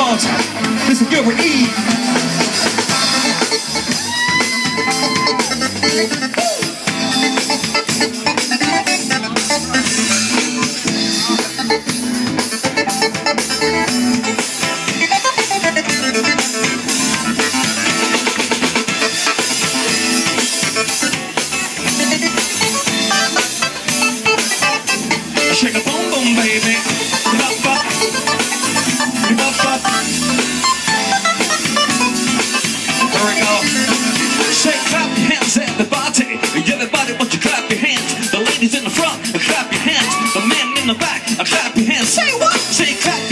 This is good with E. Shake a boom boom, baby. Go. Shake, clap your hands at the party. Everybody, won't you clap your hands? The ladies in the front, clap your hands. The men in the back, clap your hands. Say what? Say clap your hands.